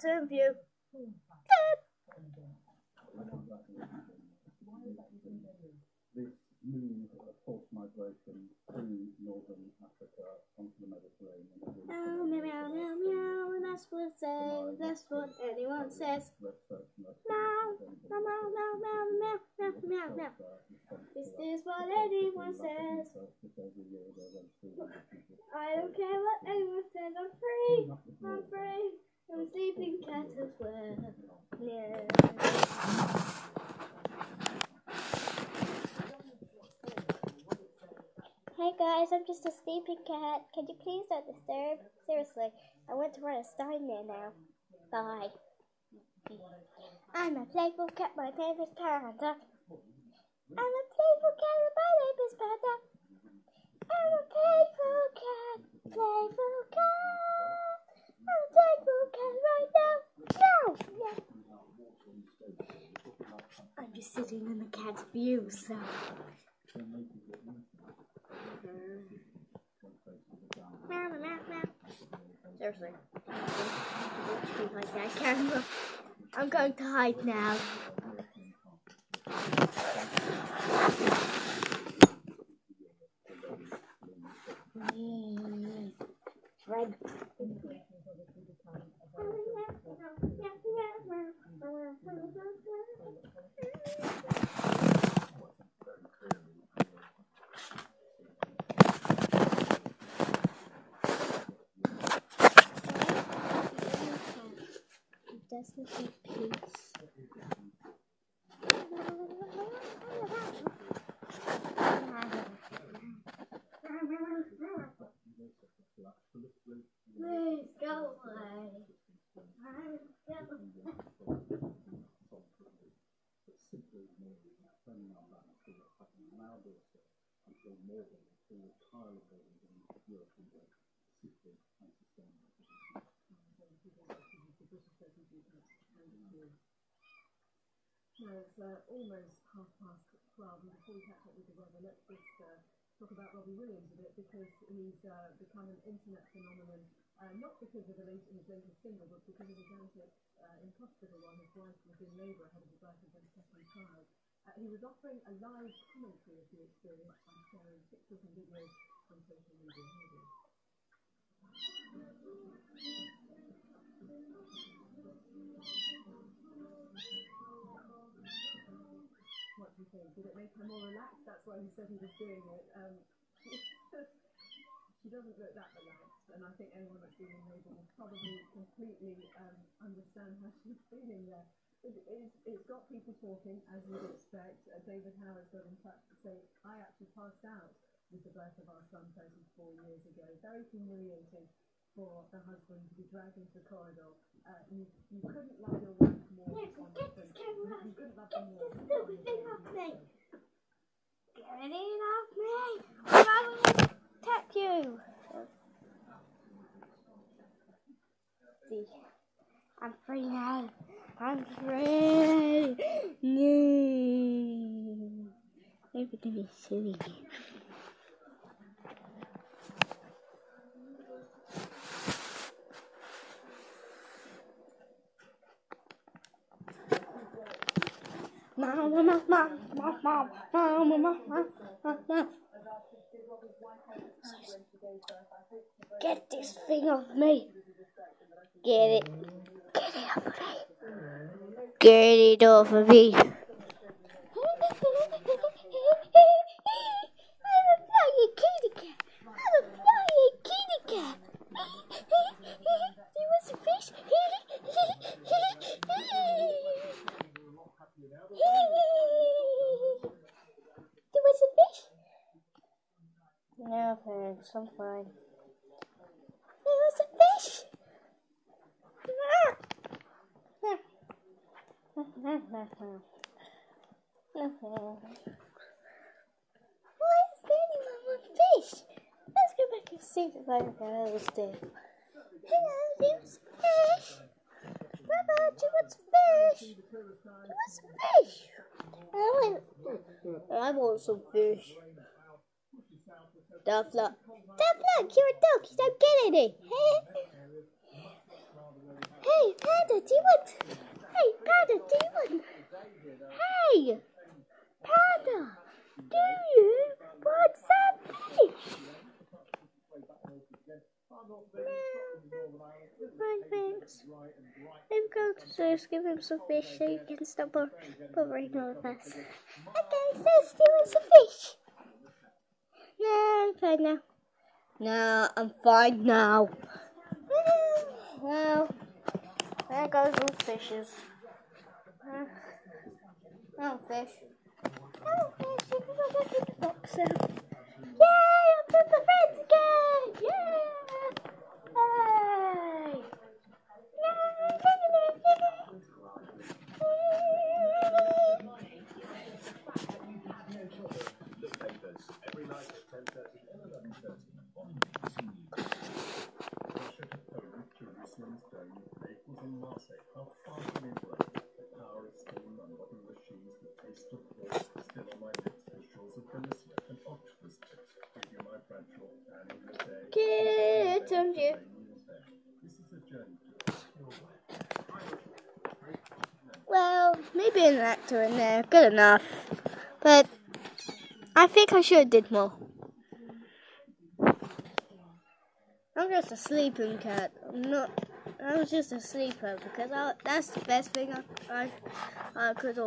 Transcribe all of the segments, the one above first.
term view. This forced migration northern Africa the Mediterranean. Meow, meow, meow, meow, and that's what say, that's what anyone says. Meow, meow, meow, meow, meow, meow, meow, meow. This is what anyone says. I don't care what anyone says, I'm free, I'm free. I'm sleeping cat as well. Yeah. Hey guys, I'm just a sleeping cat. Can you please don't disturb? Seriously, I want to run a stein there now. Bye. I'm a playful cat. My name is Panda. I'm a playful cat. My name is Panda. I'm a playful cat. Playful be sitting in the cat's view, so. Meow, meow, meow. Seriously. Like that camera. I'm going to hide now. Red Let's big peace. It's uh, almost half past twelve, and before we catch up with the weather, let's just uh, talk about Robbie Williams a bit because he's uh, become an internet phenomenon, uh, not because of his latest single, but because of his antics uh, in hospital while his wife was in labour ahead of the birth of their second child. Uh, he was offering a live commentary of the experience by sharing pictures and videos on social media. Here Did it make her more relaxed? That's why he said he was doing it. Um, she doesn't look that relaxed, and I think anyone that's been in labour will probably completely um, understand how she's feeling there. It, it's, it's got people talking, as you'd expect. Uh, David Howard got in touch to say, I actually passed out with the birth of our son 34 years ago. Very humiliating for the husband to be dragged into the corridor. Uh, you, you couldn't love your wife more Nick, get this camera. You couldn't love Get this stupid thing off me. Get it off me. Or I will attack you. See, I'm free now. I'm free. No. Everything is silly. Get this thing off me. Get it. Get it off me. Get it off of me. I'm a flying kitty cat. I'm a flying kitty cat. There was a fish. There was a fish. No thanks, I'm fine. There was a fish. Mm-hmm. Why is anyone on fish? Let's go back and see if I can understand. Hello, there's fish. Mama, do you want some fish? Do you want some fish? I want, hmm, I want some fish. Duff luck. You're a dog. You don't get any. hey, Panda, Panda, do you want? Hey, Panda, do you want? Hey, Panda, do you want some fish? No, Fine, thanks. Maybe go to Zeus, give him some fish so you can stop bo- bothering all of us. Okay, Zeus, do you want some fish? No, I'm fine now. No, I'm fine now. Well, there goes all the fishes. Uh, oh, fish. Oh, fish, the box. Yay, I'm with my friends again! Yay! Hey! Every night at 10.30 and 11.30 on BBC Russia to Poland, Jerusalem, Stone, Naples and Marseille. How far can it run? The power of steam, unlocking machines, the taste of pork, still on my lips, the shores of Galicia and octopus tips. Give you my Bradshaw, Annie Day. Kitten view. This is a journey to obscure land. Well, maybe an actor in there, good enough. But I think I should have did more. I'm just a sleeping cat. I'm not. I was just a sleeper because I, that's the best thing I, I, I could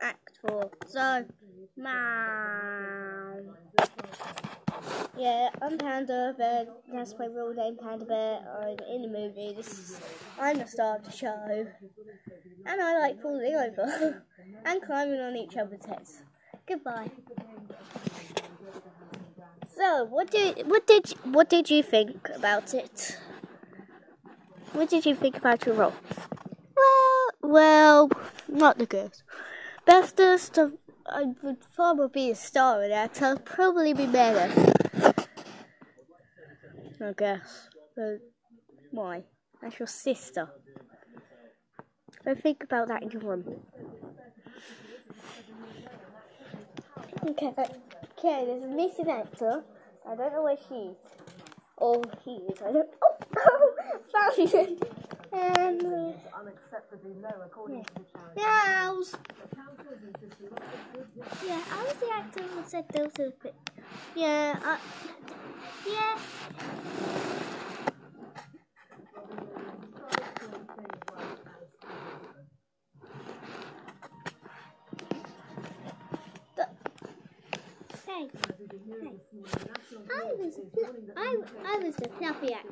act for. So, meow. Yeah, I'm Panda Bear. That's my real name, Panda Bear. I'm in the movie. This is, I'm the star of the show. And I like falling over and climbing on each other's heads. Goodbye. So, what did what did what did you think about it? What did you think about your role? Well, well, not the good. Bestest, of, I would probably be a star in that. I'd probably be better. I guess. But why? That's your sister. Don't think about that in your room. Okay, okay, there's a missing actor. I don't know where she is. Or he is. I don't. Oh, oh found him. And. Uh, unacceptably low according to the charity. meows. Yeah, I was the actor who said those are bit. Yeah, uh, yeah. Hey. I was, I, I was the fluffy actor.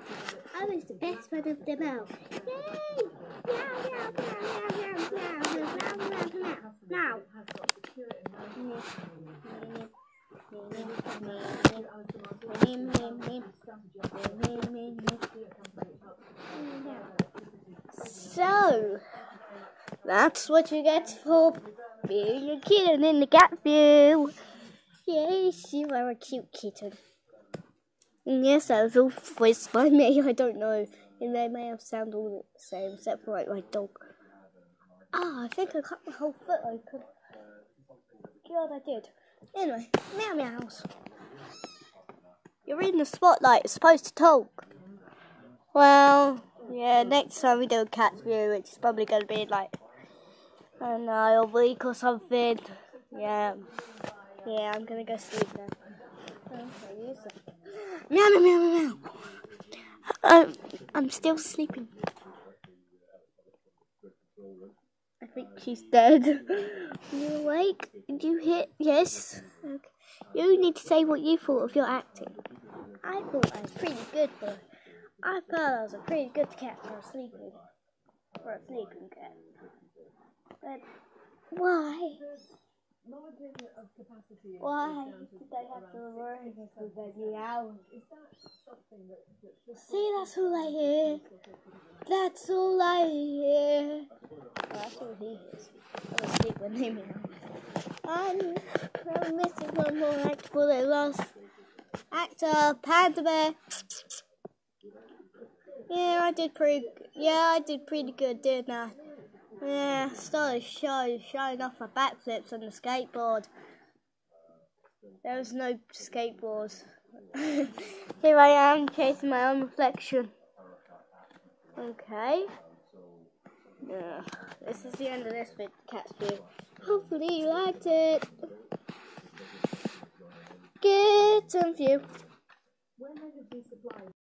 I was the best one of them all. Yay! Meow, meow, meow, meow, meow, meow, meow, meow, meow. Now. has got secure So, that's what you get for being a kitten in the cat view. Yes, you are a cute kitten. And yes, that was all voiced by me. I don't know. And they may have sounded all the same, except for like my dog. Ah, I think I cut my whole foot open. God, I did. Anyway, meow meows. You're in the spotlight. It's supposed to talk. Well, yeah. Next time we do a cat view, which is probably going to be like I don't know, a week or something. Yeah, yeah. I'm gonna go sleep now. Meow meow meow meow. Um, I'm still sleeping. I think she's dead. you awake? Did you hit? Yes. Okay. You need to say what you thought of your acting. I thought I was pretty good. I thought I was a pretty good cat for a sleeping, for a sleeping cat. But why? Why did they have to 60%. for the hours? See, that's all I hear. That's all I hear. That's all he hears. I'm asleep when they meow. I'm, missing one more act for the last actor, Panda Bear. Yeah, I did pretty. Yeah, I did pretty good, didn't I? Yeah, started show, showing off my backflips on the skateboard. There was no skateboards. Here I am chasing my own reflection. Okay. Yeah, this is the end of this vid catch view. Hopefully you liked it. Get some view.